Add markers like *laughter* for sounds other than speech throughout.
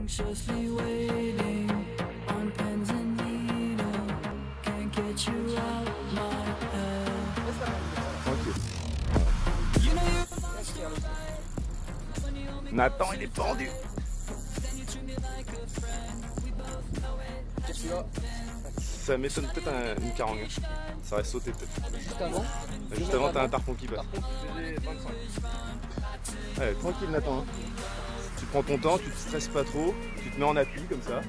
Anxiously waiting on pens and needle. Can't get you out my head. Nathan, il est pendu. Ça m'étonne peut-être un- une carangue. Ça aurait sauté peut-être. Juste avant Juste avant, t'as un tarpon qui 25. Ouais, tranquille Nathan. hein. Prends ton temps, tu te stresses pas trop, tu te mets en appui comme ça.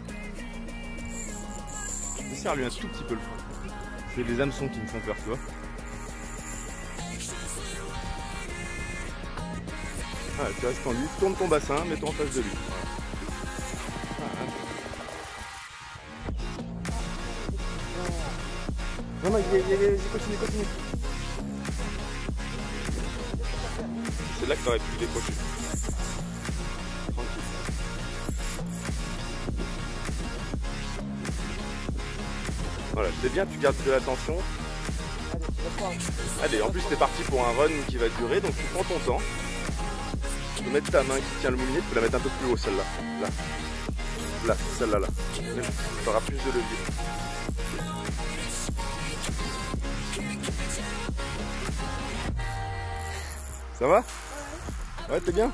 Desserre lui un tout petit peu le frein. C'est les hameçons qui me font peur, tu vois. Voilà, tu restes tendu, tourne ton bassin, mets-toi en face de lui. Voilà. Non, non, il vas-y, continue, continue. C'est là que t'aurais pu décrocher. Voilà, c'est bien, tu gardes de l'attention. Allez, en plus t'es parti pour un run qui va durer, donc tu prends ton temps. Tu peux mettre ta main qui tient le moulinet, tu peux la mettre un peu plus haut celle-là. Là. Là, celle-là là. Tu auras plus de levier. Ça va? Ouais, t'es bien?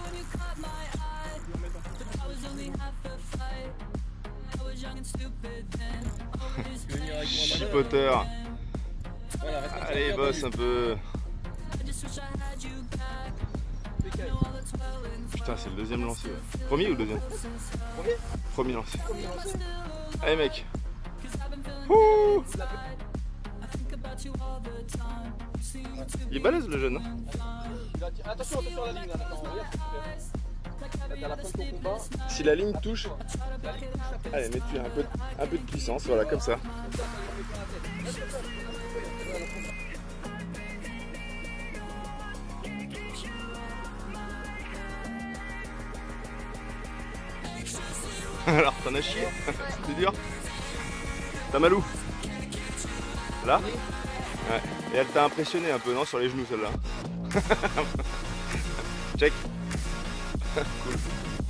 Chipoteur. Allez, bosse un peu. Putain, c'est le deuxième lancé. ouais. Premier ou deuxième Premier Premier lancé. Allez, mec. Ouh Il est balèze le jeune. hein Attention, attention à la ligne là. Si la ligne touche, allez, mets-tu un peu, de puissance, voilà, comme ça. *laughs* Alors, t'en as chié *laughs* C'était dur T'as mal où Là Ouais. Et elle t'a impressionné un peu, non Sur les genoux, celle-là. *laughs* Check. Curto.